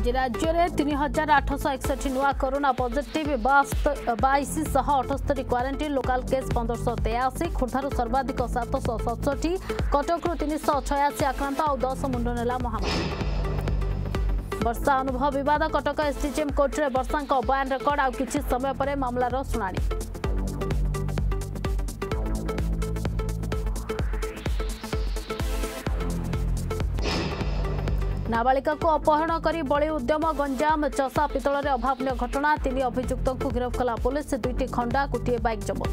ଆଜି ରାଜ୍ୟରେ ତିନି ହଜାର ଆଠଶହ ଏକଷଠି ନୂଆ କରୋନା ପଜିଟିଭ ବାଇଶଶହ ଅଠସ୍ତରୀ କ୍ୱାରେଣ୍ଟିନ୍ ଲୋକାଲ କେସ୍ ପନ୍ଦରଶହ ତେୟାଅଶୀ ଖୋର୍ଦ୍ଧାରୁ ସର୍ବାଧିକ ସାତଶହ ସତଷଠି କଟକରୁ ତିନିଶହ ଛୟାଅଶୀ ଆକ୍ରାନ୍ତ ଆଉ ଦଶ ମୁଣ୍ଡ ନେଲା ମହାମାରୀ। ବର୍ଷା ଅନୁଭବ ବିବାଦ କଟକ ଏସ୍ଡିଜିଏମ୍ କୋର୍ଟରେ ବର୍ଷାଙ୍କ ବୟାନ ରେକର୍ଡ ଆଉ କିଛି ସମୟ ପରେ ମାମଲାର ଶୁଣାଣି। ନାବାଳିକାକୁ ଅପହରଣ କରି ବଳି ଉଦ୍ୟମ ଗଞ୍ଜାମ ଚଷା ପିତଳରେ ଅଭାବନୀୟ ଘଟଣା ତିନି ଅଭିଯୁକ୍ତଙ୍କୁ ଗିରଫ କଲା ପୁଲିସ ଦୁଇଟି ଖଣ୍ଡା ଗୋଟିଏ ବାଇକ୍ ଜବତ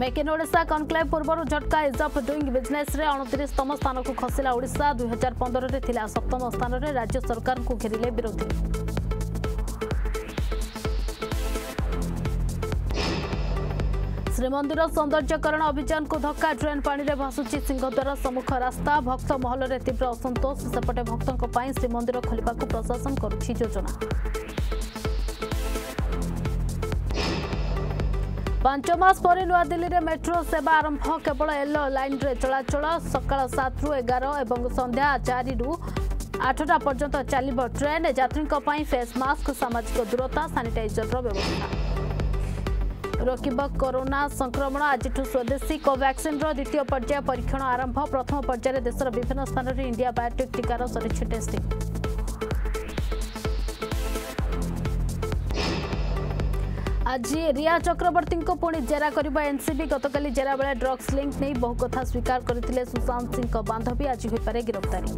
মেক ইন ওড়শা কনক্লেভ পূর্বর ঝটকা ইজ অফ ডুইং বিজনেসে অণতিরিশতম স্থানক খসিলা ওড়শা দুই হাজার পনেরে সপ্তম স্থানের রাজ্য সরকার ঘেরিলে বিরোধী ଶ୍ରୀମନ୍ଦିର ସୌନ୍ଦର୍ଯ୍ୟକରଣ ଅଭିଯାନକୁ ଧକ୍କା ଡ୍ରେନ୍ ପାଣିରେ ଭାସୁଛି ସିଂହଦ୍ୱାର ସମ୍ମୁଖ ରାସ୍ତା। ଭକ୍ତ ମହଲରେ ତୀବ୍ର ଅସନ୍ତୋଷ। ସେପଟେ ଭକ୍ତଙ୍କ ପାଇଁ ଶ୍ରୀମନ୍ଦିର ଖୋଲିବାକୁ ପ୍ରଶାସନ କରୁଛି ଯୋଜନା। ପାଞ୍ଚ ମାସ ପରେ ନୂଆଦିଲ୍ଲୀରେ ମେଟ୍ରୋ ସେବା ଆରମ୍ଭ। କେବଳ ୟେଲୋ ଲାଇନ୍ରେ ଚଳାଚଳ। ସକାଳ ସାତରୁ ଏଗାର ଏବଂ ସନ୍ଧ୍ୟା ଚାରିରୁ ଆଠଟା ପର୍ଯ୍ୟନ୍ତ ଚାଲିବ ଟ୍ରେନ୍। ଯାତ୍ରୀଙ୍କ ପାଇଁ ଫେସ୍ ମାସ୍କ ସାମାଜିକ ଦୂରତା ସାନିଟାଇଜରର ବ୍ୟବସ୍ଥା। ରୋକିବ କରୋନା ସଂକ୍ରମଣ ଆଜିଠୁ ସ୍ୱଦେଶୀ କୋଭାକ୍ସିନ୍ର ଦ୍ୱିତୀୟ ପର୍ଯ୍ୟାୟ ପରୀକ୍ଷଣ ଆରମ୍ଭ। ପ୍ରଥମ ପର୍ଯ୍ୟାୟରେ ଦେଶର ବିଭିନ୍ନ ସ୍ଥାନରେ ଇଣ୍ଡିଆ ବାୟୋଟେକ୍ ଟିକାର ସରିଛି ଟେଷ୍ଟିଂ ଆଜି ରିୟା ଚକ୍ରବର୍ତ୍ତୀଙ୍କୁ ପୁଣି ଜେରା କରିବ ଏନ୍ସିବି। ଗତକାଲି ଜେରା ବେଳେ ଡ୍ରଗ୍ସ ଲିଙ୍କ୍ ନେଇ ବହୁ କଥା ସ୍ୱୀକାର କରିଥିଲେ ସୁଶାନ୍ତ ସିଂଙ୍କ ବାନ୍ଧବୀ ଆଜି ହୋଇପାରେ ଗିରଫଦାରୀ।